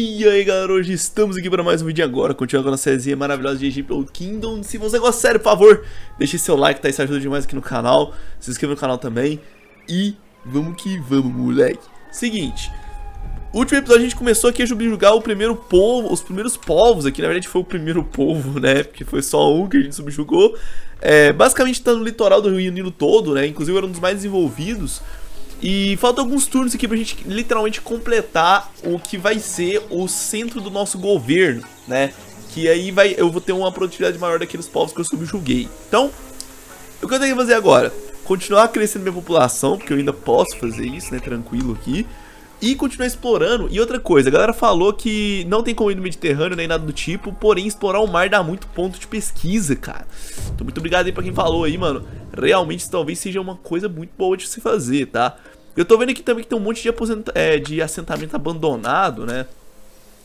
E aí galera, hoje estamos aqui para mais um vídeo agora, continuando com a nossa maravilhosa de Egyptian Kingdom. Se você gosta, sério, por favor, deixe seu like, tá? Isso ajuda demais aqui no canal. Se inscreva no canal também. E vamos que vamos, moleque. Seguinte, último episódio a gente começou aqui a subjugar o primeiro povo, os primeiros povos aqui, na verdade foi o primeiro povo, né, porque foi só um que a gente subjugou. É, Basicamente tá no litoral do Rio Nilo todo, né, inclusive era um dos mais desenvolvidos e faltam alguns turnos aqui pra gente literalmente completar o que vai ser o centro do nosso governo, né? Que aí vai, eu vou ter uma produtividade maior daqueles povos que eu subjuguei. Então, o que eu tenho que fazer agora? Continuar crescendo minha população, porque eu ainda posso fazer isso, né? Tranquilo aqui. E continuar explorando. E outra coisa, a galera falou que não tem como ir no Mediterrâneo nem nada do tipo, porém explorar o mar dá muito ponto de pesquisa, cara. Então muito obrigado aí pra quem falou aí, mano. Realmente talvez seja uma coisa muito boa de se fazer, tá? Eu tô vendo aqui também que tem um monte de, é, de assentamento abandonado, né?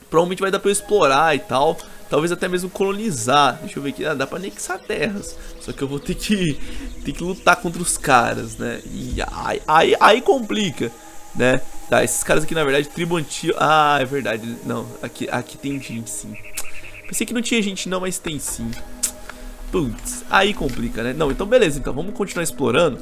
Provavelmente vai dar pra eu explorar e tal. Talvez até mesmo colonizar. Deixa eu ver aqui. Ah, dá pra anexar terras. Só que eu vou ter que, ter que lutar contra os caras, né? E aí, aí, aí complica, né? Tá, esses caras aqui na verdade, tribo antigo. Ah, é verdade. Não, aqui, aqui tem gente sim. Pensei que não tinha gente não, mas tem sim. Putz, aí complica, né? Não, então beleza, então vamos continuar explorando.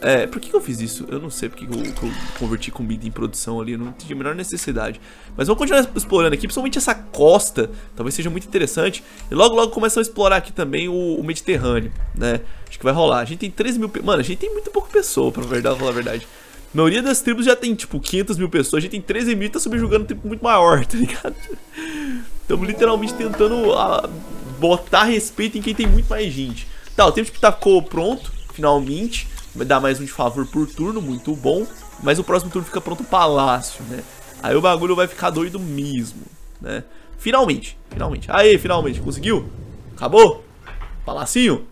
É, por que, que eu fiz isso? Eu não sei porque que eu, que eu converti comida em produção ali, eu não tinha a menor necessidade. Mas vamos continuar explorando aqui, principalmente essa costa, talvez seja muito interessante. E logo, logo começam a explorar aqui também o, o Mediterrâneo, né? Acho que vai rolar. A gente tem 13 mil... Mano, a gente tem muito pouco pessoa, pra verdade, falar a verdade. A maioria das tribos já tem, tipo, 500 mil pessoas. A gente tem 13 mil e tá subjugando um tempo muito maior, tá ligado? Estamos literalmente tentando uh, botar respeito em quem tem muito mais gente. Tá, o tempo de Pitacô pronto, finalmente. Vai dar mais um de favor por turno, muito bom. Mas o próximo turno fica pronto o palácio, né? Aí o bagulho vai ficar doido mesmo, né? Finalmente, finalmente. Aí, finalmente, conseguiu? Acabou? Palacinho?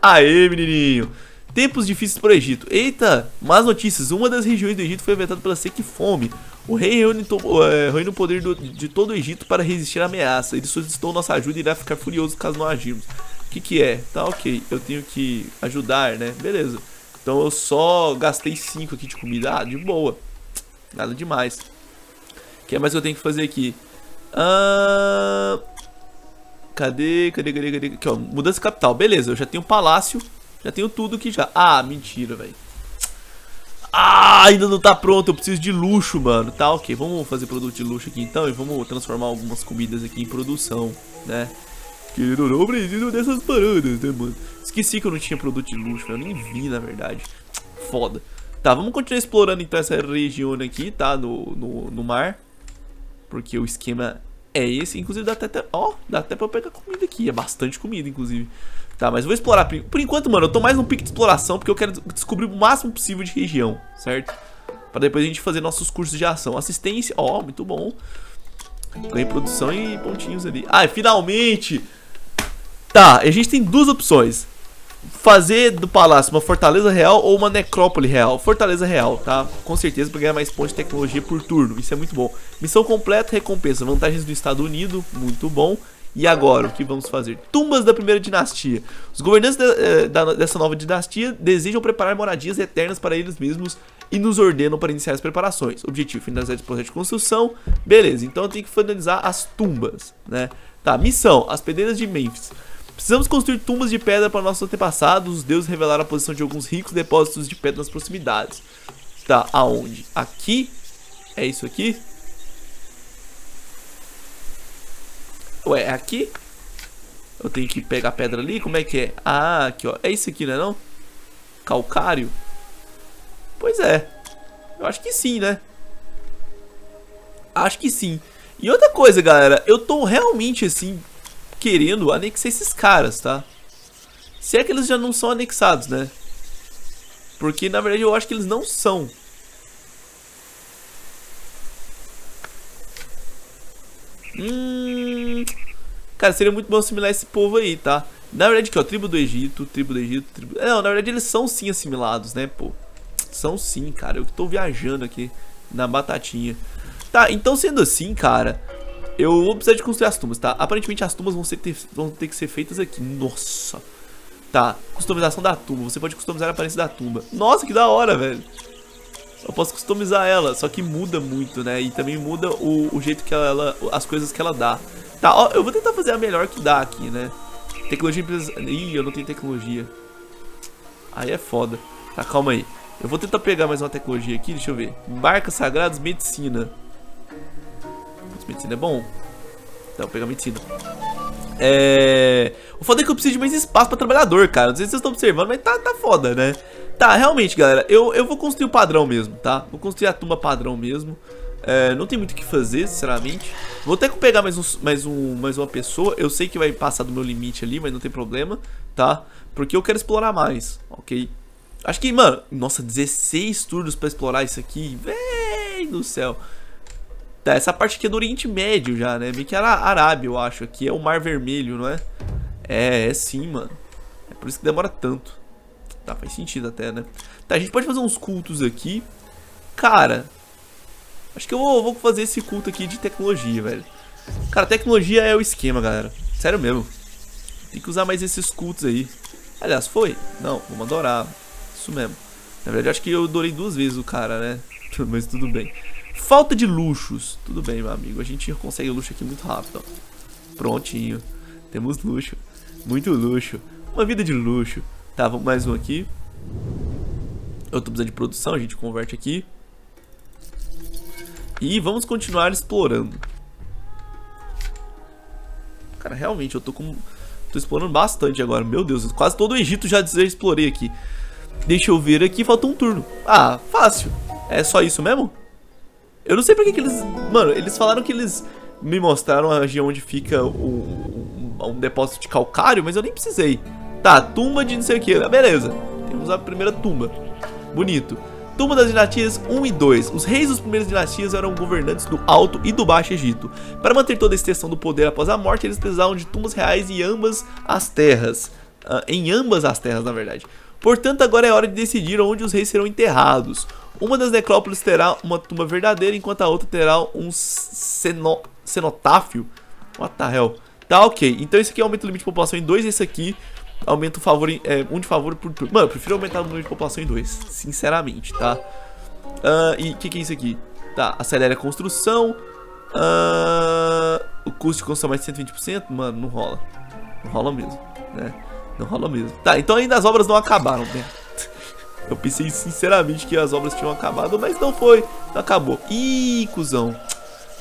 Aê, menininho. Tempos difíceis para o Egito. Eita, más notícias. Uma das regiões do Egito foi afetada pela seca e fome. O rei reúne, é, o poder do, de todo o Egito para resistir à ameaça. Ele solicitou nossa ajuda e irá ficar furioso caso não agirmos. O que que é? Tá ok, eu tenho que ajudar, né? Beleza. Então eu só gastei 5 aqui de comida. Ah, de boa. Nada demais. O que mais eu tenho que fazer aqui? Ah... Cadê, cadê, cadê, cadê? Aqui, ó, mudança capital. Beleza, eu já tenho um palácio já tenho tudo aqui já. Ah, mentira, velho. Ah, ainda não tá pronto, eu preciso de luxo, mano. Tá, ok, vamos fazer produto de luxo aqui então e vamos transformar algumas comidas aqui em produção, né? Querido, não preciso dessas paradas, né, mano? Esqueci que eu não tinha produto de luxo, eu nem vi, na verdade. Foda. Tá, vamos continuar explorando então essa região aqui, tá? No, no, no mar. Porque o esquema é esse. Inclusive dá até, ó, dá até pra pegar comida aqui. É bastante comida, inclusive. Tá, mas eu vou explorar. Por enquanto, mano, eu tô mais num pique de exploração porque eu quero descobrir o máximo possível de região, certo? Pra depois a gente fazer nossos cursos de ação. Assistência, ó, muito bom. Ganhei produção e pontinhos ali. Ah, finalmente! Tá, a gente tem duas opções. Fazer do palácio uma fortaleza real ou uma necrópole real. Fortaleza real, tá? Com certeza pra ganhar mais pontos de tecnologia por turno. Isso é muito bom. Missão completa, recompensa. Vantagens do Estado Unido, muito bom. E agora, o que vamos fazer? Tumbas da primeira dinastia. Os governantes de, eh, dessa nova dinastia desejam preparar moradias eternas para eles mesmos e nos ordenam para iniciar as preparações. Objetivo, finalizar esse processo de construção. Beleza, então eu tenho que finalizar as tumbas, né? Tá, missão, as pedreiras de Memphis. Precisamos construir tumbas de pedra para nossos antepassados. Os deuses revelaram a posição de alguns ricos depósitos de pedra nas proximidades. Tá, aonde? Aqui? É isso aqui? Ué, é aqui? Eu tenho que pegar a pedra ali? Como é que é? Ah, aqui, ó. É isso aqui, não é não? Calcário? Pois é. Eu acho que sim, né? Acho que sim. E outra coisa, galera. Eu tô realmente, assim, querendo anexar esses caras, tá? Se é que eles já não são anexados, né? Porque, na verdade, eu acho que eles não são. Cara, seria muito bom assimilar esse povo aí, tá? Na verdade, aqui, ó, tribo do Egito, tribo do Egito, tribo... Não, na verdade eles são sim assimilados, né, pô? São sim, cara. Eu tô viajando aqui na batatinha. Tá, então sendo assim, cara, eu vou precisar de construir as tumbas, tá? Aparentemente as tumbas vão, ser ter, vão ter que ser feitas aqui. Nossa. Tá, customização da tumba. Você pode customizar a aparência da tumba. Nossa, que da hora, velho. Eu posso customizar ela, só que muda muito, né? E também muda o, o jeito que ela, as coisas que ela dá. Tá, ó, eu vou tentar fazer a melhor que dá aqui, né? Tecnologia empresa... Ih, eu não tenho tecnologia. Aí é foda. Tá, calma aí. Eu vou tentar pegar mais uma tecnologia aqui, deixa eu ver. Marcas sagradas, medicina. Medicina é bom. Então, vou pegar medicina. É... O foda é que eu preciso de mais espaço pra trabalhador, cara. Não sei se vocês estão observando, mas tá, tá foda, né? Tá, realmente, galera, eu, eu vou construir o padrão mesmo, tá? Vou construir a tumba padrão mesmo. É, não tem muito o que fazer, sinceramente. Vou até pegar mais, um, mais, um, mais uma pessoa. Eu sei que vai passar do meu limite ali, mas não tem problema, tá? Porque eu quero explorar mais, ok? Acho que, mano, nossa, 16 turnos pra explorar isso aqui. Véi do céu. Tá, essa parte aqui é do Oriente Médio já, né? Meio que era Arábia, eu acho. Aqui é o Mar Vermelho, não é? É, é sim, mano. É por isso que demora tanto. Tá, faz sentido até, né? Tá, a gente pode fazer uns cultos aqui. Cara, acho que eu vou, vou fazer esse culto aqui de tecnologia, velho. Cara, tecnologia é o esquema, galera. Sério mesmo. Tem que usar mais esses cultos aí. Aliás, foi? Não, vamos adorar. Isso mesmo. Na verdade, acho que eu adorei duas vezes o cara, né? Mas tudo bem. Falta de luxos. Tudo bem, meu amigo. A gente consegue luxo aqui muito rápido, ó. Prontinho. Temos luxo. Muito luxo. Uma vida de luxo. Tá, vamos mais um aqui. Eu tô precisando de produção, a gente converte aqui. E vamos continuar explorando. Cara, realmente, eu tô com... Tô explorando bastante agora. Meu Deus, quase todo o Egito já, explorei aqui. Deixa eu ver aqui, falta um turno. Ah, fácil. É só isso mesmo? Eu não sei porque que eles... Mano, eles falaram que eles me mostraram a região onde fica um, um depósito de calcário, mas eu nem precisei. Tá, tumba de não sei o que. Beleza. Temos a primeira tumba. Bonito. Tumba das dinastias 1 e 2. Os reis dos primeiras dinastias eram governantes do Alto e do Baixo Egito. Para manter toda a extensão do poder após a morte, eles precisavam de tumbas reais em ambas as terras. Uh, em ambas as terras, na verdade. Portanto, agora é hora de decidir onde os reis serão enterrados. Uma das necrópolis terá uma tumba verdadeira, enquanto a outra terá um ceno cenotáfio. What the hell? Tá, ok. Então esse aqui aumenta o limite de população em 2, esse aqui aumenta o favor em, é, um de favor por turno. Mano, eu prefiro aumentar o número de população em 2, sinceramente, tá? Uh, e o que, que é isso aqui? Tá, acelera a construção. Uh, o custo de construção mais de 120%? Mano, não rola. Não rola mesmo, né? Não rola mesmo. Tá, então ainda as obras não acabaram, né? Eu pensei sinceramente que as obras tinham acabado, mas não foi. Não acabou. Ih, cuzão.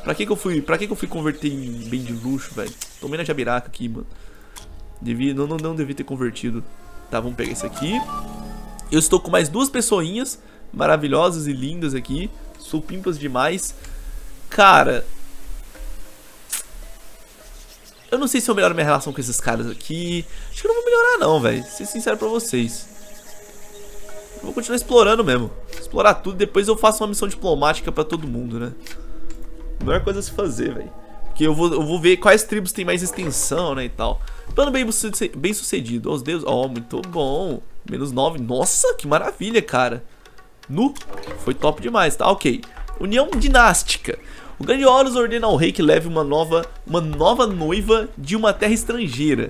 Pra que que eu fui, pra que que eu fui converter em bem de luxo, velho? Tomei na jabiraca aqui, mano. Devia, não, não, não devia ter convertido. Tá, vamos pegar esse aqui. Eu estou com mais duas pessoinhas maravilhosas e lindas aqui. Supimpas demais. Cara, eu não sei se eu melhoro minha relação com esses caras aqui. Acho que eu não vou melhorar não, velho. Ser sincero pra vocês. Eu vou continuar explorando mesmo. Explorar tudo, depois eu faço uma missão diplomática pra todo mundo, né? Melhor coisa a se fazer, velho. Porque eu vou, eu vou ver quais tribos tem mais extensão, né, e tal. Plano bem, bem sucedido. Os deuses... Ó, oh, muito bom. Menos 9. Nossa, que maravilha, cara. Nu. Foi top demais, tá? Ok. União dinástica. O grande Horus ordena ao rei que leve uma nova, uma nova noiva de uma terra estrangeira.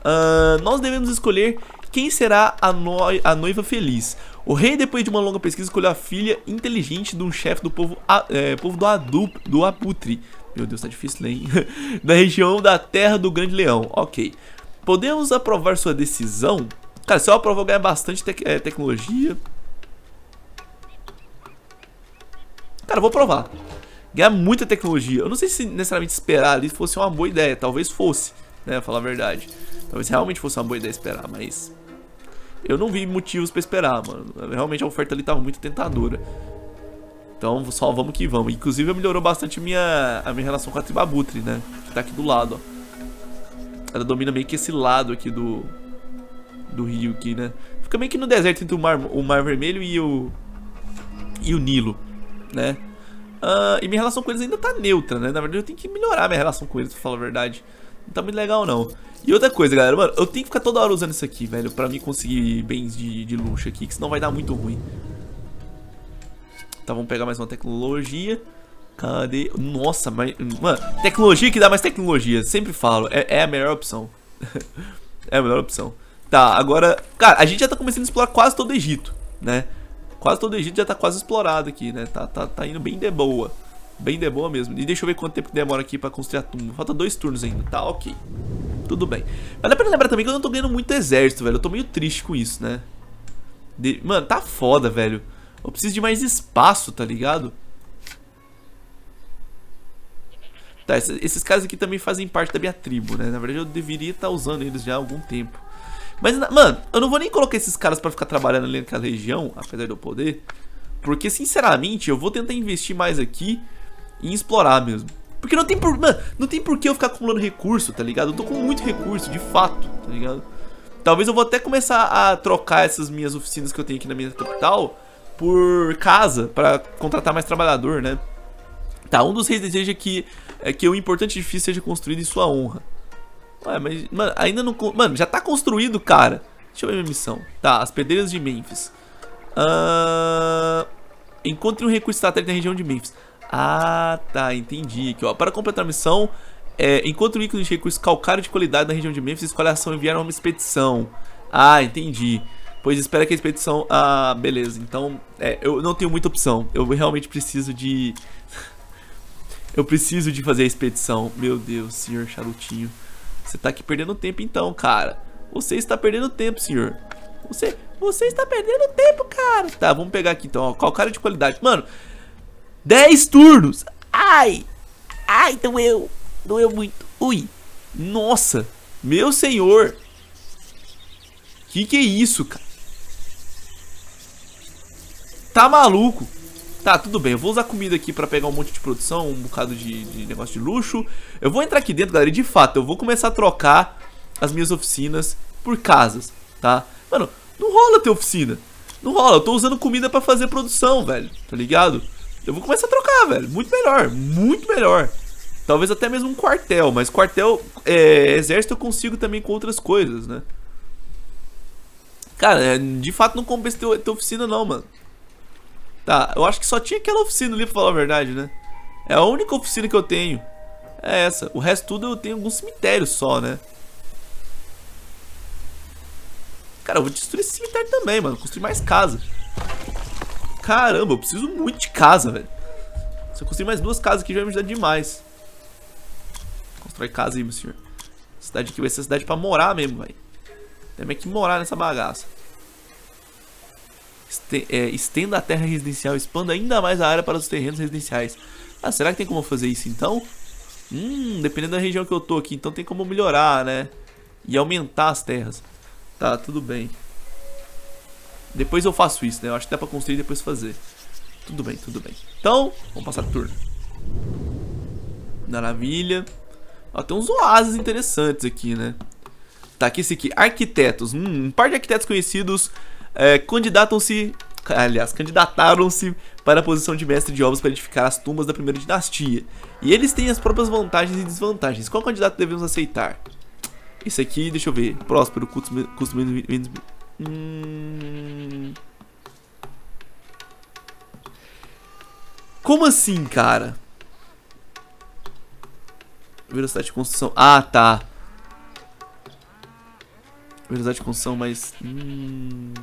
Uh, nós devemos escolher quem será a, no a noiva feliz. O rei, depois de uma longa pesquisa, escolheu a filha inteligente de um chefe do povo, é, povo do, Adu, do Abutre. Meu Deus, tá difícil, hein? da região da Terra do Grande Leão. Ok. Podemos aprovar sua decisão? Cara, se eu aprovar, eu ganho bastante te é, tecnologia. Cara, vou aprovar ganhar muita tecnologia. Eu não sei se necessariamente esperar ali fosse uma boa ideia, talvez fosse, né, falar a verdade. Talvez realmente fosse uma boa ideia esperar, mas eu não vi motivos pra esperar, mano. Realmente a oferta ali tava muito tentadora. Então só vamos que vamos. Inclusive melhorou bastante minha, a minha relação com a Tribabutre, né? Que tá aqui do lado, ó. Ela domina meio que esse lado aqui do, do rio aqui, né? Fica meio que no deserto entre o mar, o mar vermelho e o, e o Nilo, né? Uh, e minha relação com eles ainda tá neutra, né? Na verdade, eu tenho que melhorar minha relação com eles, pra falar a verdade. Não tá muito legal, não. E outra coisa, galera, mano, eu tenho que ficar toda hora usando isso aqui, velho, pra mim conseguir bens de, de luxo aqui, que senão vai dar muito ruim. Tá, vamos pegar mais uma tecnologia. Cadê? Nossa, mas... Mano, tecnologia que dá mais tecnologia, sempre falo, é, é a melhor opção. é a melhor opção. Tá, agora... Cara, a gente já tá começando a explorar quase todo o Egito, né? Quase todo o Egito já tá quase explorado aqui, né? Tá, tá, tá indo bem de boa. Bem de boa mesmo. E deixa eu ver quanto tempo demora aqui pra construir a tumba. Falta dois turnos ainda. Tá, ok. Tudo bem. Mas dá pra lembrar também que eu não tô ganhando muito exército, velho. Eu tô meio triste com isso, né? De... Mano, tá foda, velho. Eu preciso de mais espaço, tá ligado? Tá, esses caras aqui também fazem parte da minha tribo, né? Na verdade, eu deveria estar tá usando eles já há algum tempo. Mas, mano, eu não vou nem colocar esses caras pra ficar trabalhando ali naquela região, apesar eu poder. Porque, sinceramente, eu vou tentar investir mais aqui em explorar mesmo. Porque não tem por... Mano, não tem por que eu ficar acumulando recurso, tá ligado? Eu tô com muito recurso, de fato, tá ligado? Talvez eu vou até começar a trocar essas minhas oficinas que eu tenho aqui na minha capital por casa, pra contratar mais trabalhador, né? Tá, um dos reis deseja que, é, que o importante edifício seja construído em sua honra. Ué, mas, mano, ainda não... Mano, já tá construído, cara. Deixa eu ver minha missão. Tá, as pedreiras de Memphis. Uh... Encontre um recurso estratégico na região de Memphis. Ah, tá, entendi. Aqui, ó, para completar a missão, é, encontre um ícone de recurso calcário de qualidade na região de Memphis, escolhe a ação enviar uma expedição. Ah, entendi. Pois espera que a expedição... Ah, beleza. Então, é, eu não tenho muita opção. Eu realmente preciso de... eu preciso de fazer a expedição. Meu Deus, senhor charutinho. Você tá aqui perdendo tempo então, cara. Você está perdendo tempo, senhor. Você, você está perdendo tempo, cara. Tá, vamos pegar aqui então, ó. Calcário de qualidade. Mano, 10 turnos. Ai. Ai, doeu. Doeu muito. Ui. Nossa. Meu senhor. Que que é isso, cara? Tá maluco? Tá, tudo bem. Eu vou usar comida aqui pra pegar um monte de produção, um bocado de, de negócio de luxo. Eu vou entrar aqui dentro, galera, e de fato, eu vou começar a trocar as minhas oficinas por casas, tá? Mano, não rola ter oficina. Não rola. Eu tô usando comida pra fazer produção, velho. Tá ligado? Eu vou começar a trocar, velho. Muito melhor. Muito melhor. Talvez até mesmo um quartel. Mas quartel, é, exército eu consigo também com outras coisas, né? Cara, é, de fato não compensa ter, ter oficina não, mano. Tá, eu acho que só tinha aquela oficina ali pra falar a verdade, né? É a única oficina que eu tenho. É essa. O resto tudo eu tenho alguns cemitérios só, né? Cara, eu vou destruir esse cemitério também, mano. Construir mais casa. Caramba, eu preciso muito de casa, velho. Se eu construir mais duas casas aqui já vai me ajudar demais. Constrói casa aí, meu senhor. cidade aqui vai ser cidade pra morar mesmo, velho. Tem que morar nessa bagaça. É, estenda a terra residencial, expanda ainda mais a área para os terrenos residenciais. Ah, será que tem como fazer isso então? Hum, dependendo da região que eu tô aqui, então tem como melhorar, né? E aumentar as terras. Tá, tudo bem. Depois eu faço isso, né? Eu acho que dá pra construir e depois fazer. Tudo bem, tudo bem. Então, vamos passar turno. Maravilha. Ó, tem uns oásis interessantes aqui, né? Tá, aqui esse aqui. Arquitetos. Hum, um par de arquitetos conhecidos é, candidatam-se... Aliás, candidataram-se para a posição de mestre de obras para edificar as tumbas da primeira dinastia. E eles têm as próprias vantagens e desvantagens. Qual candidato devemos aceitar? Esse aqui, deixa eu ver. Próspero, custo menos... Hum... Como assim, cara? Velocidade de construção. Ah, tá. Velocidade de construção, mas... Hum...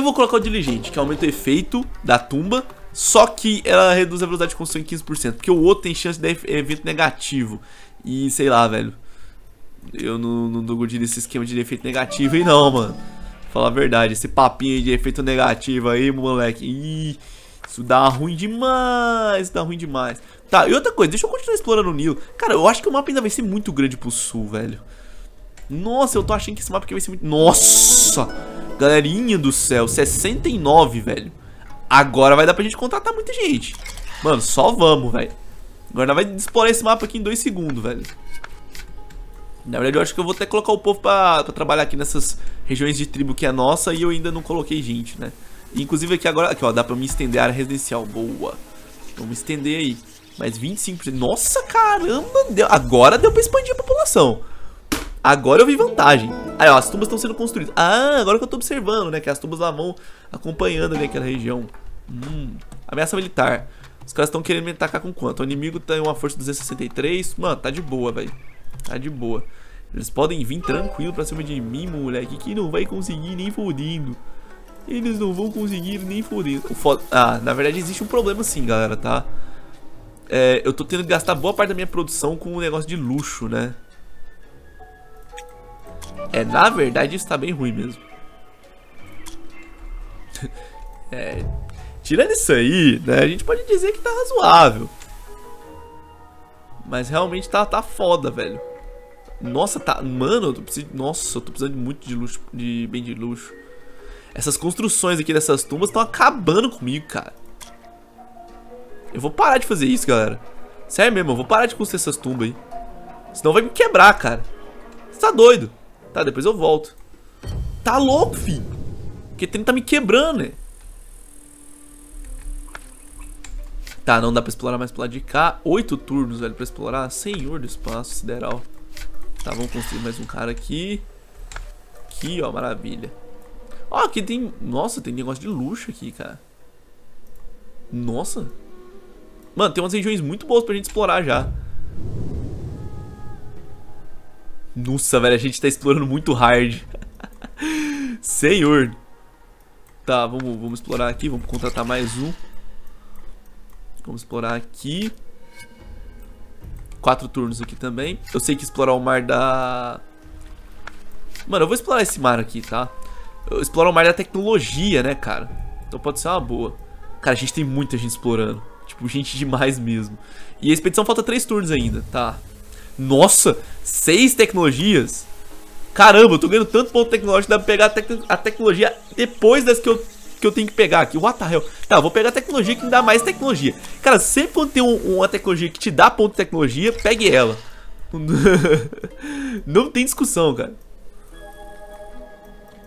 Eu vou colocar o diligente, que aumenta o efeito da tumba só que ela reduz a velocidade de construção em 15%. Porque o outro tem chance de evento negativo. E sei lá, velho. Eu não, não dou nesse esquema de efeito negativo aí não, mano. Falar a verdade, esse papinho de efeito negativo aí, moleque. Ih, isso dá ruim demais, dá ruim demais. Tá, e outra coisa, deixa eu continuar explorando o Nilo. Cara, eu acho que o mapa ainda vai ser muito grande pro sul, velho. Nossa, eu tô achando que esse mapa aqui vai ser muito... Nossa! Galerinha do céu, 69, velho. Agora vai dar pra gente contratar muita gente. Mano, só vamos, velho. Agora vai explorar esse mapa aqui em dois segundos, velho. Na verdade, eu acho que eu vou até colocar o povo pra, pra trabalhar aqui nessas regiões de tribo que é nossa e eu ainda não coloquei gente, né? inclusive aqui agora, aqui ó, dá pra me estender a área residencial. Boa. Vamos estender aí. Mais 25%. Nossa, caramba. Deu, agora deu pra expandir a população. Agora eu vi vantagem. Aí, ó, as tumbas estão sendo construídas. Ah, agora que eu tô observando, né? Que as tumbas lá vão acompanhando ali aquela região. Hum, ameaça militar. Os caras estão querendo me atacar com quanto? O inimigo tem uma força de 263. Mano, tá de boa, velho. Tá de boa. Eles podem vir tranquilo pra cima de mim, moleque, que não vai conseguir nem fodindo. Eles não vão conseguir nem fodindo. Ah, na verdade existe um problema sim, galera, tá? É, eu tô tendo que gastar boa parte da minha produção com um negócio de luxo, né? É, na verdade isso tá bem ruim mesmo. é, tirando isso aí, né, a gente pode dizer que tá razoável. Mas realmente tá, tá foda, velho. Nossa, tá. Mano, eu tô precisando. Nossa, eu tô precisando muito de luxo. De bem de luxo. Essas construções aqui dessas tumbas estão acabando comigo, cara. Eu vou parar de fazer isso, galera. Sério mesmo, eu vou parar de construir essas tumbas aí. Senão vai me quebrar, cara. Você tá doido? Tá, depois eu volto. Tá louco, filho. Porque tem tá me quebrando, né? Tá, não dá pra explorar mais pro lado de cá. Oito turnos, velho, pra explorar. Senhor do espaço sideral. Tá, vamos construir mais um cara aqui. Aqui, ó, maravilha. Ó, aqui tem... Nossa, tem negócio de luxo aqui, cara. Nossa. Mano, tem umas regiões muito boas pra gente explorar já. Nossa, velho, a gente tá explorando muito hard. Senhor. Tá, vamos, vamos explorar aqui, vamos contratar mais um. Vamos explorar aqui. Quatro turnos aqui também. Eu sei que explorar o mar da... Mano, eu vou explorar esse mar aqui, tá? Eu explorar o mar da tecnologia, né, cara? Então pode ser uma boa. Cara, a gente tem muita gente explorando. Tipo, gente demais mesmo. E a expedição falta três turnos ainda, tá? Nossa, seis tecnologias? Caramba, eu tô ganhando tanto ponto tecnológico, dá pra pegar a, tec a tecnologia depois das que eu que eu tenho que pegar aqui. What the hell? Tá, vou pegar a tecnologia que me dá mais tecnologia. Cara, sempre quando tem um, uma tecnologia que te dá ponto de tecnologia, pegue ela. não tem discussão, cara.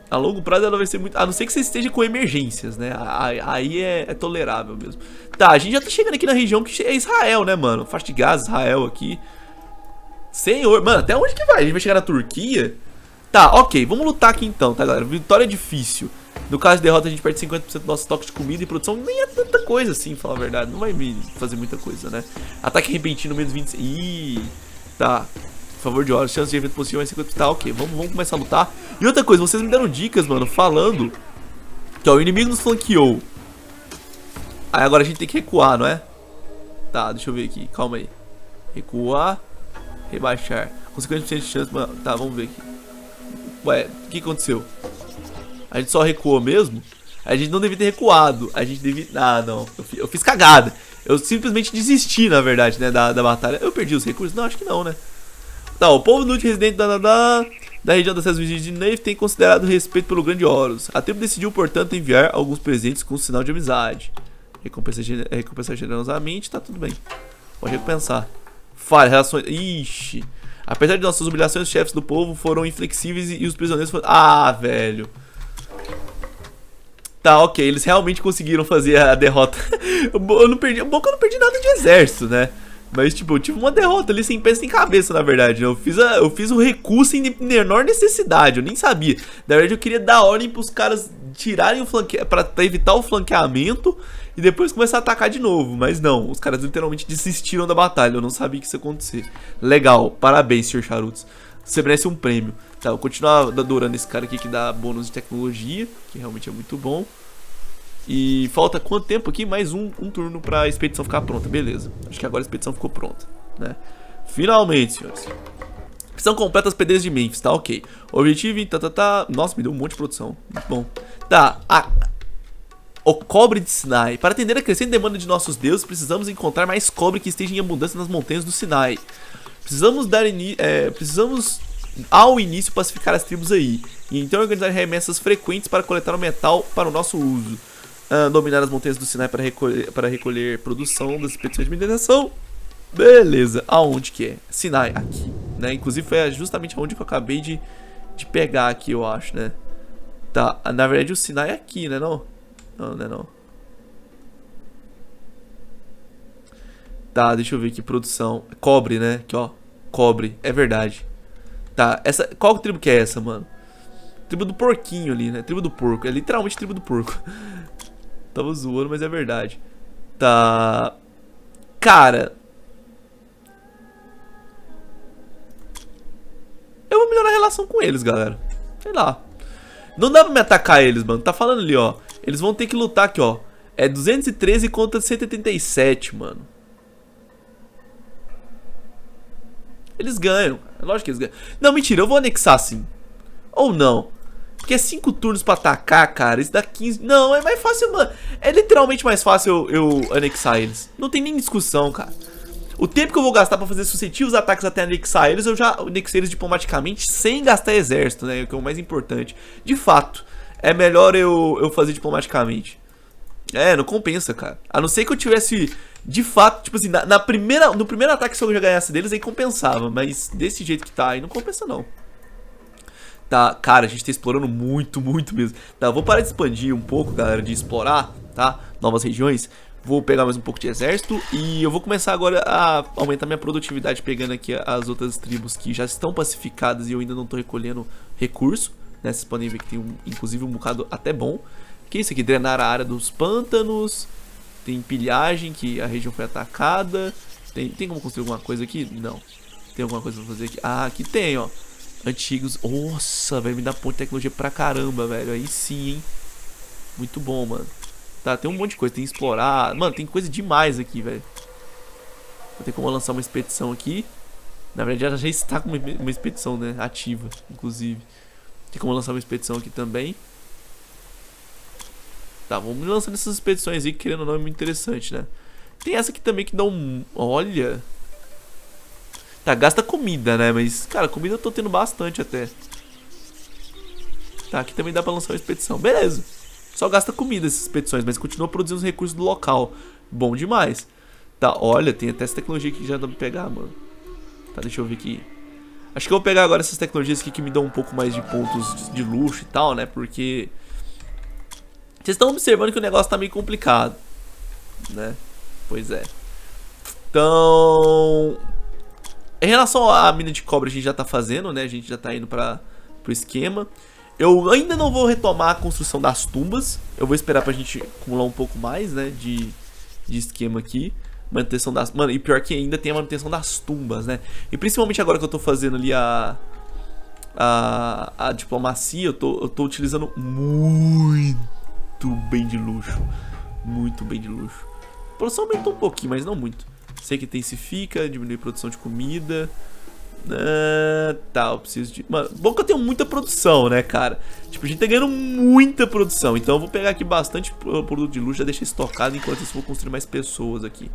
A longo prazo ela vai ser muito... A não ser que você esteja com emergências, né? Aí é, é tolerável mesmo. Tá, a gente já tá chegando aqui na região que é Israel, né, mano? Faixa de gás, Israel aqui. Senhor, mano, até onde que vai? A gente vai chegar na Turquia? Tá, ok, vamos lutar aqui então, tá, galera? Vitória é difícil. No caso de derrota, a gente perde 50% do nosso estoque de comida e produção. Nem é tanta coisa assim, falar a verdade. Não vai fazer muita coisa, né? Ataque repentino, menos 20. Ih, tá. Favor de horas, chance de evento possível mais 50%. Tá, ok. Vamos, vamos começar a lutar. E outra coisa, vocês me deram dicas, mano, falando que ó, o inimigo nos flanqueou. Aí agora a gente tem que recuar, não é? Tá, deixa eu ver aqui. Calma aí. Recuar. Rebaixar. Com 50% de chance. Mano. Tá, vamos ver aqui. Ué, o que aconteceu? A gente só recuou mesmo? A gente não devia ter recuado. A gente devia... Ah, não. Eu fiz, eu fiz cagada. Eu simplesmente desisti, na verdade, né, da, da batalha. Eu perdi os recursos? Não, acho que não, né? Tá, o povo inútil residente da, da, da região das vizinhas de Neve tem considerado respeito pelo grande Horus. A tribo decidiu, portanto, enviar alguns presentes com sinal de amizade. Recompensa, recompensa generosamente, tá tudo bem. Pode recompensar. Falha, relações... Ixi. Apesar de nossas humilhações, os chefes do povo foram inflexíveis e, os prisioneiros foram... Ah, velho. Tá, ok, eles realmente conseguiram fazer a derrota. eu não perdi, bom que eu não perdi nada de exército, né? Mas, tipo, eu tive uma derrota ali sem peça nem cabeça, na verdade. Né? Eu fiz, a, eu fiz o recurso em menor necessidade, eu nem sabia. Na verdade, eu queria dar ordem pros caras tirarem o flanqueamento, pra, evitar o flanqueamento e depois começar a atacar de novo. Mas não, os caras literalmente desistiram da batalha, eu não sabia que isso ia acontecer. Legal, parabéns, Sr. Charutos. Você merece um prêmio. Tá, eu vou continuar adorando esse cara aqui que dá bônus de tecnologia, que realmente é muito bom. E falta quanto tempo aqui? Mais um, um turno pra expedição ficar pronta. Beleza. Acho que agora a expedição ficou pronta, né? Finalmente, senhores. São completas pedreiras de Memphis, tá? Ok. Objetivo, tá, tá, tá. Nossa, me deu um monte de produção. Muito bom. Tá, a... O cobre de Sinai. Para atender a crescente demanda de nossos deuses, precisamos encontrar mais cobre que esteja em abundância nas montanhas do Sinai. Precisamos dar é, precisamos ao início pacificar as tribos aí, e então organizar remessas frequentes para coletar o metal para o nosso uso. Uh, dominar as montanhas do Sinai para recolher, para recolher produção das expedições de mineração. Beleza, aonde que é? Sinai, aqui, né? Inclusive foi justamente aonde que eu acabei de, de pegar aqui, eu acho, né? Tá, na verdade o Sinai é aqui, né não? Não, não é não. Tá, deixa eu ver aqui, produção. Cobre, né? Aqui, ó. Cobre, é verdade. Tá, essa. Qual tribo que é essa, mano? Tribo do porquinho ali, né? Tribo do porco. É literalmente tribo do porco. Tava zoando, mas é verdade. Tá. Cara. melhorar a relação com eles, galera. Sei lá. Não dá pra me atacar eles, mano. Tá falando ali, ó. Eles vão ter que lutar aqui, ó. É 213 contra 187, mano. Eles ganham. É lógico que eles ganham. Não, mentira. Eu vou anexar sim. Ou não. Porque é 5 turnos pra atacar, cara. Isso dá 15. Não, é mais fácil, mano. É literalmente mais fácil eu, eu anexar eles. Não tem nem discussão, cara. O tempo que eu vou gastar pra fazer suscetíveis ataques até anexar eles, eu já anexei eles diplomaticamente sem gastar exército, né? Que é o mais importante. De fato, é melhor eu, eu fazer diplomaticamente. É, não compensa, cara. A não ser que eu tivesse, de fato, tipo assim, na, na primeira, no primeiro ataque se eu já ganhasse deles, aí compensava. Mas desse jeito que tá aí, não compensa não. Tá, cara, a gente tá explorando muito, muito mesmo. Tá, eu vou parar de expandir um pouco, galera, de explorar, tá? Novas regiões. Vou pegar mais um pouco de exército e eu vou começar agora a aumentar minha produtividade pegando aqui as outras tribos que já estão pacificadas e eu ainda não tô recolhendo recurso. Né? Vocês podem ver que tem um, inclusive um bocado até bom. Que é isso aqui? Drenar a área dos pântanos. Tem pilhagem, que a região foi atacada. Tem, tem como construir alguma coisa aqui? Não. Tem alguma coisa pra fazer aqui? Ah, aqui tem, ó antigos. Nossa, velho, me dá ponto de tecnologia pra caramba, velho. Aí sim, hein. Muito bom, mano. Tá, tem um monte de coisa. Tem que explorar. Mano, tem coisa demais aqui, velho. Vou ter como lançar uma expedição aqui. Na verdade, já está com uma expedição, né? Ativa, inclusive. Tem como lançar uma expedição aqui também. Tá, vamos lançando essas expedições aí, que querendo ou não é muito interessante, né? Tem essa aqui também que dá um... Olha... Tá, gasta comida, né? Mas, cara, comida eu tô tendo bastante até. Tá, aqui também dá pra lançar uma expedição. Beleza. Só gasta comida essas expedições, mas continua produzindo os recursos do local. Bom demais. Tá, olha, tem até essa tecnologia que já dá pra pegar, mano. Tá, deixa eu ver aqui. Acho que eu vou pegar agora essas tecnologias aqui que me dão um pouco mais de pontos de, luxo e tal, né? Porque... Vocês estão observando que o negócio tá meio complicado. Né? Pois é. Então... Em relação à mina de cobre, a gente já tá fazendo, né? A gente já tá indo para pro esquema. Eu ainda não vou retomar a construção das tumbas. Eu vou esperar pra gente acumular um pouco mais, né? De, de esquema aqui. Manutenção das... Mano, e pior que ainda tem a manutenção das tumbas, né? E principalmente agora que eu tô fazendo ali a... A, a diplomacia, eu tô, eu tô utilizando muito bem de luxo. Muito bem de luxo. A produção aumentou um pouquinho, mas não muito. Sei que intensifica, diminui a produção de comida. Ah, tá, eu preciso de... Mano, bom que eu tenho muita produção, né, cara? Tipo, a gente tá ganhando muita produção. Então eu vou pegar aqui bastante produto de luxo, já deixar estocado, enquanto isso vou construir mais pessoas aqui.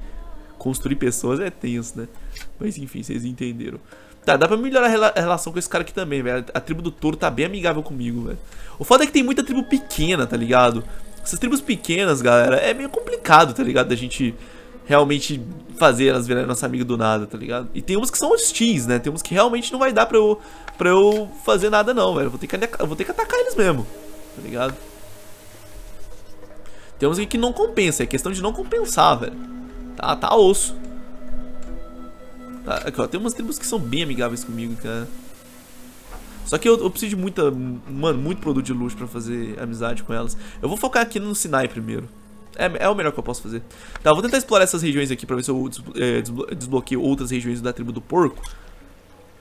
Construir pessoas é tenso, né? Mas enfim, vocês entenderam. Tá, dá pra melhorar a relação com esse cara aqui também, velho. A tribo do touro tá bem amigável comigo, velho. O foda é que tem muita tribo pequena, tá ligado? Essas tribos pequenas, galera, é meio complicado, tá ligado? Da gente realmente fazer elas virarem nossa amiga do nada, tá ligado? E tem uns que são hostis, né? Tem uns que realmente não vai dar pra eu, pra eu fazer nada não, velho. Eu vou ter que, vou ter que atacar eles mesmo, tá ligado? Tem uns que não compensa, é questão de não compensar, velho. Tá, tá osso. Tá, aqui, ó, tem umas tribos que são bem amigáveis comigo, cara. Só que eu, eu, preciso de muita, mano, muito produto de luxo pra fazer amizade com elas. Eu vou focar aqui no Sinai primeiro. É, é o melhor que eu posso fazer. Tá, vou tentar explorar essas regiões aqui pra ver se eu é, desbloqueio outras regiões da tribo do porco.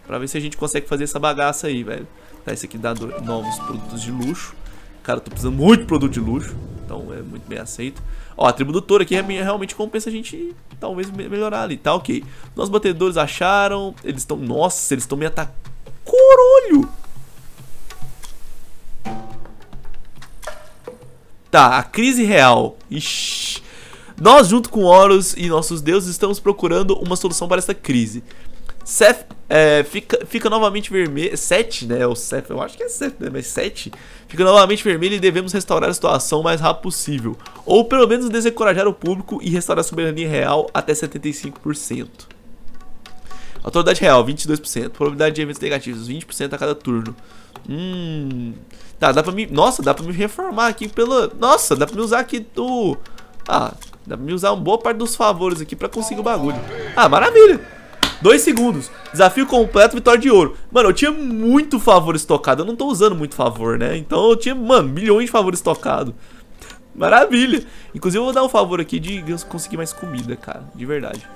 Pra ver se a gente consegue fazer essa bagaça aí, velho. Tá, esse aqui dá novos produtos de luxo. Cara, eu tô precisando muito de produto de luxo. Então é muito bem aceito. Ó, a tribo do touro aqui realmente compensa a gente talvez melhorar ali. Tá, ok. Nossos batedores acharam. Eles estão... Nossa, eles estão me atacando. Corolho! Tá, a crise real. Ixi. Nós, junto com Horus e nossos deuses, estamos procurando uma solução para essa crise. Seth é, fica, fica novamente vermelho. Sete, né? O Seth, eu acho que é Seth, né? Mas sete. Fica novamente vermelho e devemos restaurar a situação o mais rápido possível. Ou pelo menos desencorajar o público e restaurar a soberania real até 75%. Autoridade real, 22%. Probabilidade de eventos negativos, 20% a cada turno. Hum. Tá, dá pra me... Nossa, dá pra me reformar aqui pela... Nossa, dá pra me usar aqui do... Ah, dá pra me usar uma boa parte dos favores aqui pra conseguir o bagulho. Ah, maravilha. Dois segundos. Desafio completo, vitória de ouro. Mano, eu tinha muito favor estocado. Eu não tô usando muito favor, né? Então eu tinha, mano, milhões de favores estocados. Maravilha. Inclusive eu vou dar um favor aqui de conseguir mais comida, cara. De verdade.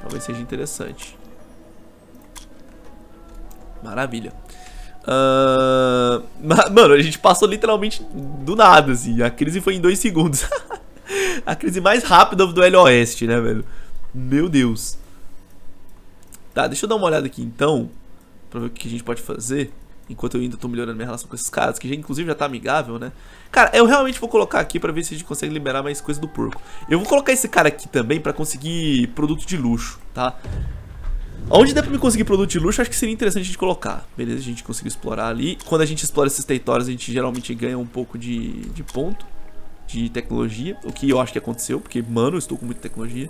Talvez seja interessante. Maravilha. Uh... Mano, a gente passou literalmente do nada, assim. A crise foi em dois segundos. a crise mais rápida do Velho Oeste, né, velho? Meu Deus. Tá, deixa eu dar uma olhada aqui então. Pra ver o que a gente pode fazer. Enquanto eu ainda tô melhorando minha relação com esses caras, que já, inclusive já tá amigável, né? Cara, eu realmente vou colocar aqui pra ver se a gente consegue liberar mais coisa do porco. Eu vou colocar esse cara aqui também pra conseguir produto de luxo, tá? Onde der pra me conseguir produto de luxo, acho que seria interessante a gente colocar. Beleza, a gente conseguiu explorar ali. Quando a gente explora esses territórios, a gente geralmente ganha um pouco de, de ponto de tecnologia. O que eu acho que aconteceu, porque, mano, eu estou com muita tecnologia.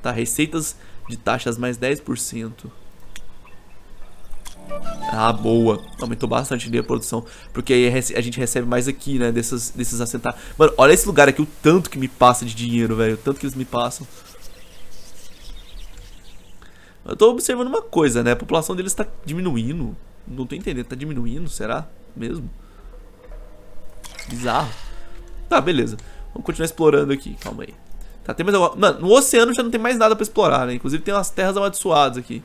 Tá, receitas de taxas mais 10%. Ah, boa. Aumentou bastante a produção. Porque aí a gente recebe mais aqui, né? Desses, desses assentados. Mano, olha esse lugar aqui, o tanto que me passa de dinheiro, velho. O tanto que eles me passam. Eu tô observando uma coisa, né? A população deles tá diminuindo. Não tô entendendo. Tá diminuindo? Será? Mesmo? Bizarro. Tá, beleza. Vamos continuar explorando aqui. Calma aí. Tá, tem mais alguma... Mano, no oceano já não tem mais nada pra explorar, né? Inclusive tem umas terras amaldiçoadas aqui.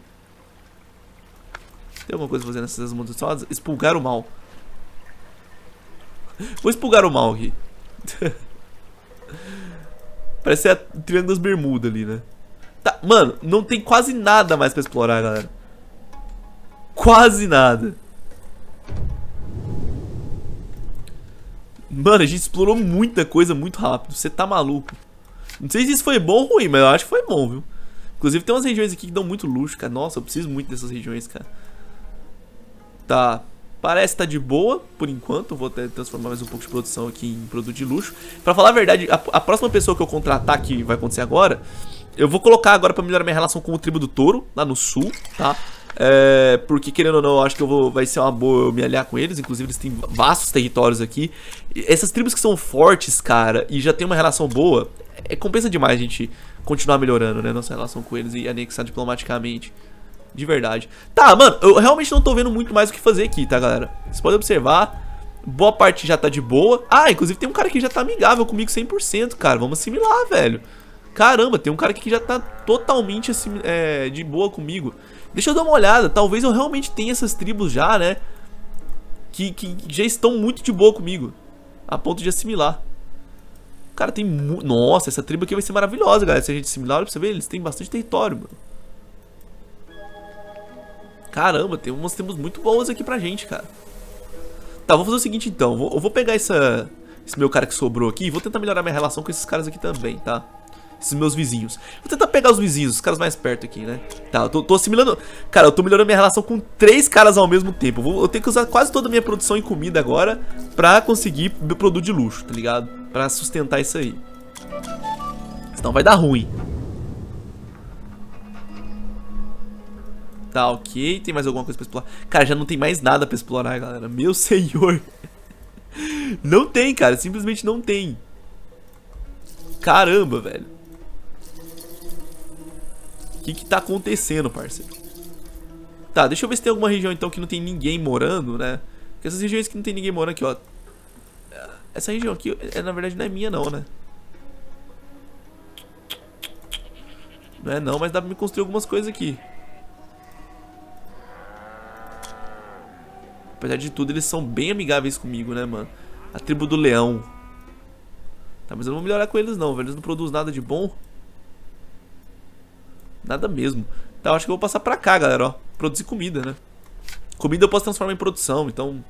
Tem alguma coisa nessas terras amaldiçoadas? Expulgar o mal. Vou expulgar o mal aqui. Parece a Triângulo das Bermudas ali, né? Tá, mano, não tem quase nada mais pra explorar, galera. Quase nada. Mano, a gente explorou muita coisa muito rápido. Você tá maluco. Não sei se isso foi bom ou ruim, mas eu acho que foi bom, viu? Inclusive tem umas regiões aqui que dão muito luxo, cara. Nossa, eu preciso muito dessas regiões, cara. Tá. Parece estar tá de boa, por enquanto. Vou até transformar mais um pouco de produção aqui em produto de luxo. Pra falar a verdade, a, a próxima pessoa que eu contratar, que vai acontecer agora, eu vou colocar agora pra melhorar minha relação com o tribo do touro, lá no sul, tá? É, porque querendo ou não, eu acho que eu vou, vai ser uma boa eu me aliar com eles. Inclusive, eles têm vastos territórios aqui. Essas tribos que são fortes, cara, e já tem uma relação boa, é, compensa demais a gente continuar melhorando, né? Nossa relação com eles e anexar diplomaticamente. De verdade. Tá, mano, eu realmente não tô vendo muito mais o que fazer aqui, tá, galera? Vocês podem observar. Boa parte já tá de boa. Ah, inclusive tem um cara que já tá amigável comigo 100%, cara. Vamos assimilar, velho. Caramba, tem um cara aqui que já tá totalmente assim, é, de boa comigo. Deixa eu dar uma olhada. Talvez eu realmente tenha essas tribos já, né? Que, que já estão muito de boa comigo. A ponto de assimilar. Cara, tem. Nossa, essa tribo aqui vai ser maravilhosa, galera. Se a gente assimilar, olha pra você ver, eles têm bastante território, mano. Caramba, tem umas tribos muito boas aqui pra gente, cara. Tá, vou fazer o seguinte então. Eu vou pegar essa, esse meu cara que sobrou aqui e vou tentar melhorar minha relação com esses caras aqui também, tá? Esses meus vizinhos. Vou tentar pegar os vizinhos, os caras mais perto aqui, né? Tá, eu tô, tô assimilando... Cara, eu tô melhorando minha relação com três caras ao mesmo tempo. Eu, vou, eu tenho que usar quase toda a minha produção em comida agora pra conseguir meu produto de luxo, tá ligado? Pra sustentar isso aí. Senão vai dar ruim. Tá, ok. Tem mais alguma coisa pra explorar? Cara, já não tem mais nada pra explorar, galera. Meu senhor. Não tem, cara. Simplesmente não tem. Caramba, velho que que tá acontecendo, parceiro? Tá, deixa eu ver se tem alguma região então que não tem ninguém morando, né? Porque essas regiões que não tem ninguém morando aqui, ó. Essa região aqui, é, na verdade, não é minha não, né? Não é não, mas dá pra me construir algumas coisas aqui. Apesar de tudo, eles são bem amigáveis comigo, né, mano? A tribo do leão. Tá, mas eu não vou melhorar com eles não, velho. Eles não produzem nada de bom. Nada mesmo. Então acho que eu vou passar pra cá, galera, ó. Produzir comida, né? Comida eu posso transformar em produção, então...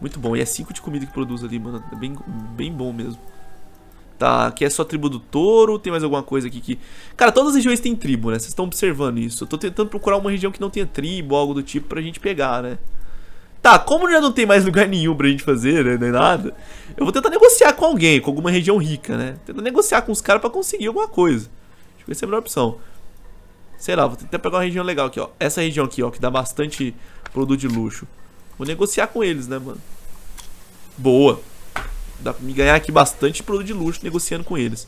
Muito bom. E é 5 de comida que produz ali, mano. É bem, bem bom mesmo. Tá, aqui é só tribo do touro. Tem mais alguma coisa aqui que... Cara, todas as regiões têm tribo, né? Vocês estão observando isso. Eu tô tentando procurar uma região que não tenha tribo, algo do tipo, pra gente pegar, né? Tá, como já não tem mais lugar nenhum pra gente fazer, né? Nem nada. Eu vou tentar negociar com alguém, com alguma região rica, né? Tentar negociar com os caras pra conseguir alguma coisa. Acho que vai ser a melhor opção. Sei lá, vou tentar pegar uma região legal aqui, ó. Essa região aqui, ó, que dá bastante produto de luxo. Vou negociar com eles, né, mano? Boa. Dá pra me ganhar aqui bastante produto de luxo negociando com eles.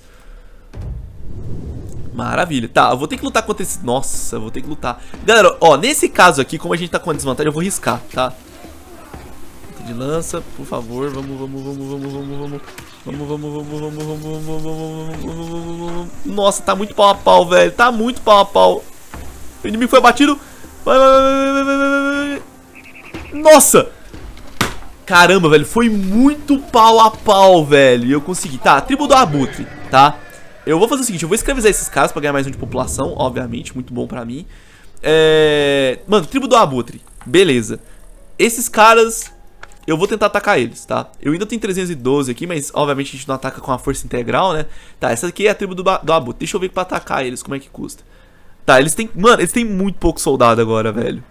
Maravilha. Tá, eu vou ter que lutar contra esse... Nossa, vou ter que lutar. Galera, ó, nesse caso aqui, como a gente tá com uma desvantagem, eu vou riscar, tá? De lança, por favor. Vamos, vamos, vamos, vamos, vamos, vamos. Vamos, vamos, vamos, vamos, vamos, vamos, vamos, vamos, vamos. Nossa, tá muito pau a pau, velho. Tá muito pau a pau. O inimigo foi abatido. Vai, vai, vai, vai, vai, vai. Nossa! Caramba, velho, foi muito pau a pau, velho. E eu consegui. Tá, tribo do Abutre, tá? Eu vou fazer o seguinte, eu vou escravizar esses caras pra ganhar mais um de população, obviamente, muito bom pra mim. É... Mano, tribo do Abutre, beleza. Esses caras, eu vou tentar atacar eles, tá? Eu ainda tenho 312 aqui, mas obviamente a gente não ataca com a força integral, né? Tá, essa aqui é a tribo do, do Abutre. Deixa eu ver pra atacar eles, como é que custa. Tá, eles têm... Mano, eles têm muito pouco soldado agora, velho.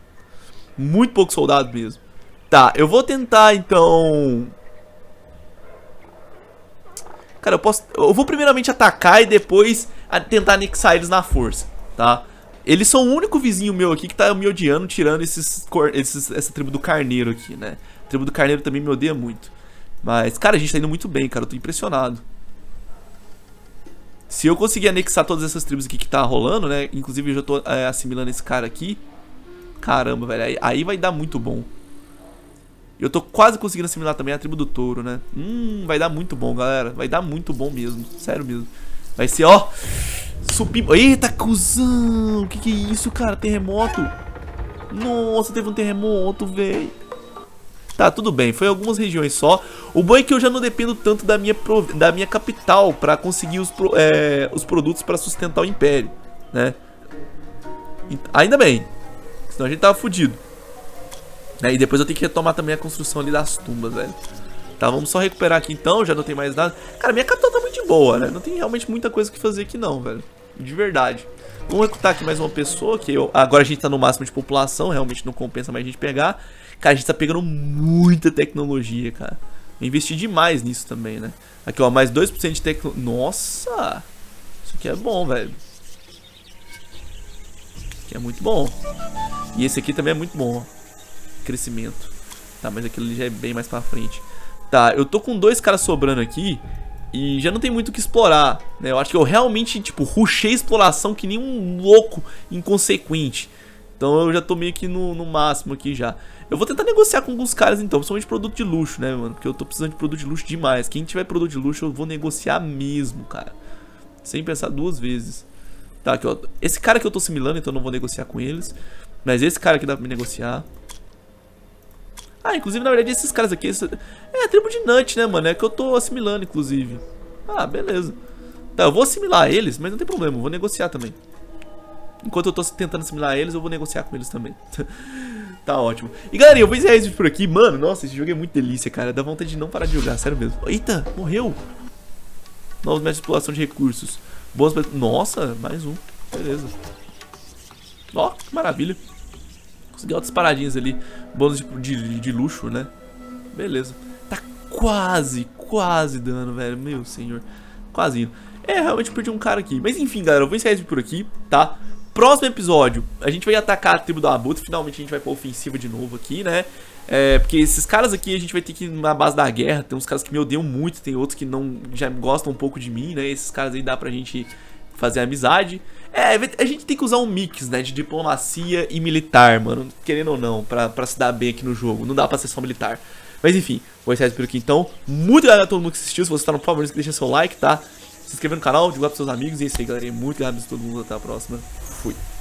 Muito pouco soldado mesmo. Tá, eu vou tentar, então... Cara, eu posso... Eu vou primeiramente atacar e depois tentar anexar eles na força, tá? Eles são o único vizinho meu aqui que tá me odiando, tirando esses, esses, essa tribo do carneiro aqui, né? Tribo do carneiro também me odeia muito. Mas, cara, a gente tá indo muito bem, cara. Eu tô impressionado. Se eu conseguir anexar todas essas tribos aqui que tá rolando, né? Inclusive eu já tô é, assimilando esse cara aqui. Caramba, velho. Aí, aí vai dar muito bom. Eu tô quase conseguindo assimilar também a tribo do touro, né? Hum, vai dar muito bom, galera. Vai dar muito bom mesmo. Sério mesmo. Vai ser, ó. Subir. Eita, cuzão. O que que é isso, cara? Terremoto. Nossa, teve um terremoto, velho. Tá, tudo bem. Foi algumas regiões só. O bom é que eu já não dependo tanto da minha, da minha capital pra conseguir os, é, os produtos pra sustentar o império, né? Ainda bem. Senão a gente tava fudido. Né? E depois eu tenho que retomar também a construção ali das tumbas, velho. Tá, vamos só recuperar aqui então, já não tem mais nada. Cara, minha capital tá muito boa, né? Não tem realmente muita coisa que fazer aqui não, velho. De verdade. Vamos recrutar aqui mais uma pessoa, que eu... agora a gente tá no máximo de população, realmente não compensa mais a gente pegar. Cara, a gente tá pegando muita tecnologia, cara. Eu investi demais nisso também, né? Aqui, ó, mais 2% de tecnologia. Nossa! Isso aqui é bom, velho. Isso aqui é muito bom. E esse aqui também é muito bom, ó crescimento. Tá, mas aquilo ali já é bem mais pra frente. Tá, eu tô com dois caras sobrando aqui e já não tem muito o que explorar, né? Eu acho que eu realmente, tipo, rushei exploração que nem um louco inconsequente. Então eu já tô meio que no, no máximo aqui já. Eu vou tentar negociar com alguns caras então, principalmente produto de luxo, né, mano? Porque eu tô precisando de produto de luxo demais. Quem tiver produto de luxo eu vou negociar mesmo, cara. Sem pensar duas vezes. Tá, aqui ó. Esse cara que eu tô assimilando, então eu não vou negociar com eles. Mas esse cara aqui dá pra me negociar. Ah, inclusive, na verdade, esses caras aqui... Esse... É a tribo de Nut, né, mano? É que eu tô assimilando, inclusive. Ah, beleza. Tá, eu vou assimilar eles, mas não tem problema. Eu vou negociar também. Enquanto eu tô tentando assimilar eles, eu vou negociar com eles também. tá ótimo. E, galera, eu vou encerrar esse vídeo por aqui. Mano, nossa, esse jogo é muito delícia, cara. Dá vontade de não parar de jogar, sério mesmo. Eita, morreu. Novos métodos de exploração de recursos. Bons... Nossa, mais um. Beleza. Ó, que maravilha. Consegui altas paradinhas ali. Bônus de, de, de, luxo, né? Beleza. Tá quase, quase dando, velho. Meu senhor. Quase indo. É, realmente perdi um cara aqui. Mas enfim, galera, eu vou encerrar esse por aqui, tá? Próximo episódio, a gente vai atacar a tribo do Abutre. Finalmente a gente vai pra ofensiva de novo aqui, né? É, porque esses caras aqui a gente vai ter que ir na base da guerra. Tem uns caras que me odeiam muito, tem outros que não já gostam um pouco de mim, né? Esses caras aí dá pra gente fazer amizade. É, a gente tem que usar um mix, né, de diplomacia e militar, mano, querendo ou não, pra, pra se dar bem aqui no jogo. Não dá pra ser só militar. Mas enfim, vou encerrar por aqui então. Muito obrigado a todo mundo que assistiu. Se você tá no favor, deixa seu like, tá? Se inscreva no canal, divulgar pros seus amigos. E é isso aí, galera. Muito obrigado a todo mundo. Até a próxima. Fui.